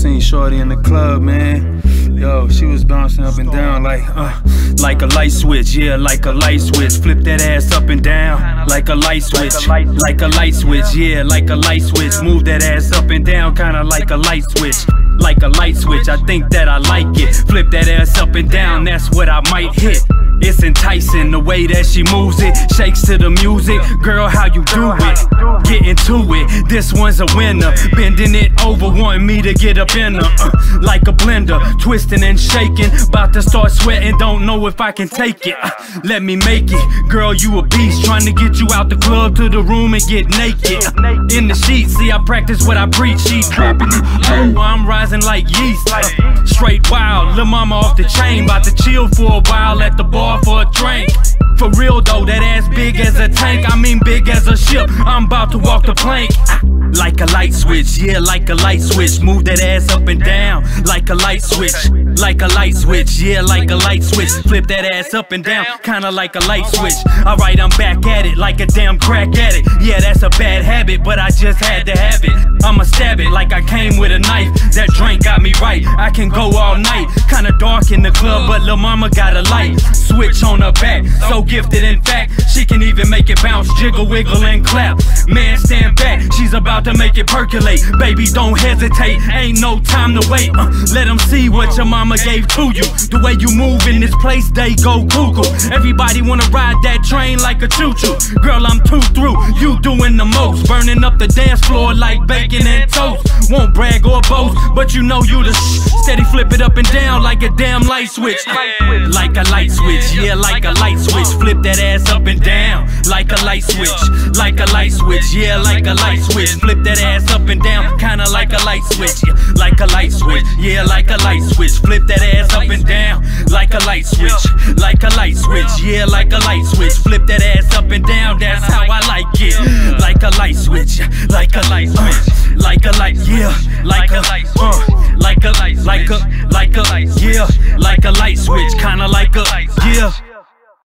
seen Shorty in the club, man. Yo, she was bouncing up and down like, uh, like a light switch, yeah, like a light switch. Flip that ass up and down like a light switch, like a light switch, yeah, like a light switch. Move that ass up and down, kinda like a light switch like a light switch. I think that I like it. Flip that ass up and down, that's what I might hit. It's enticing the way that she moves it, shakes to the music. Girl, how you do it? Get into it. This one's a winner. Bending it over, wanting me to get up in her. Uh, like a blender, twisting and shaking. About to start sweating, don't know if I can take it. Uh, let me make it. Girl, you a beast. Trying to get you out the club to the room and get naked. Uh, in the sheets, see, I practice what I preach. She dropping it. Oh, Like yeast. Straight wild. Lil' mama off the chain. About to chill for a while at the bar for a drink. For real though, that ass big as a tank. I mean big as a ship. I'm about to walk the plank. Like a light switch, yeah, like a light switch. Move that ass up and down, like a light switch. Like a light switch, yeah, like a light switch. Flip that ass up and down, kinda like a light switch. Alright, I'm back at it, like a damn crack addict. Yeah, that's a bad habit, but I just had to have it. I'ma stab it like I came with a knife. That drink got me right, I can go all night. Kinda dark in the club, but lil' mama got a light. Switch on her back, so gifted in fact, she can even make it bounce, jiggle, wiggle, and clap. Man, stand back, she's about to make it percolate. Baby, don't hesitate, ain't no time to wait. Uh, let them see what your mama gave to you. The way you move in this place, they go cuckoo. Everybody wanna ride that train like a choo choo. Girl, I'm too through, you doing the most. Burning up the dance floor like bacon and toast. Won't brag or boast, but you know you the sh- Steady flip it up and down like a damn light switch. Like a light switch, yeah, like a light switch. Flip that ass up and down like a light switch. Like a light switch, yeah, like a light switch. Flip that ass up and down, kinda like a light switch. Yeah, like a light switch, yeah, like a light switch. Flip that ass up and down like a light switch. Like a light switch, yeah, like a light switch. Flip that ass up and down, that's how I like it. Like a light switch, like a light switch. Like a light, yeah, like a light, uh, like a, like a, like a, yeah, like a light switch, kinda like a, yeah.